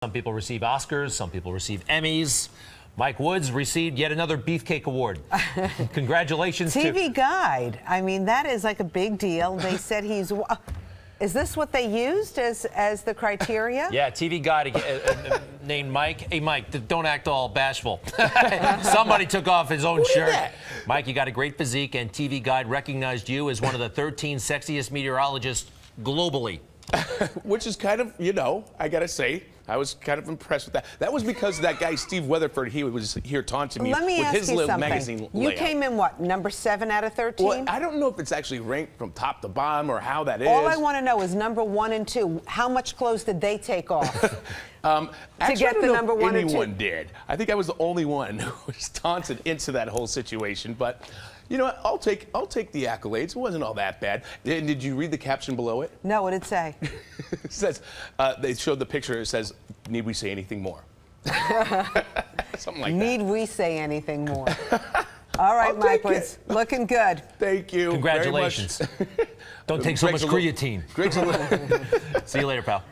Some people receive Oscars, some people receive Emmys. Mike Woods received yet another Beefcake Award. Congratulations to TV Guide. I mean, that is like a big deal. They said he's. Is this what they used as as the criteria? Yeah, TV Guide uh, uh, named Mike. Hey, Mike, don't act all bashful. Somebody took off his own shirt. that? Mike, you got a great physique, and TV Guide recognized you as one of the 13 sexiest meteorologists globally. which is kind of, you know, I gotta say, I was kind of impressed with that. That was because that guy Steve Weatherford, he was here taunting me Let me with ask his you little something. magazine you layout. came in what number seven out of thirteen? Well, I don't know if it's actually ranked from top to bottom or how that is. All I want to know is number one and two. How much clothes did they take off? um, actually, get the number one anyone did. I think I was the only one who was taunted into that whole situation. But you know what? I'll take I'll take the accolades. It wasn't all that bad. Did, did you read the caption below it? no, what did it say? it says uh, they showed the picture. It says, "Need we say anything more?" Something like that. Need we say anything more? All right, I'll Mike take looking good. Thank you. very much. Congratulations. Don't take so much Greg's a little- creatine. Greg's a little- See you later, pal.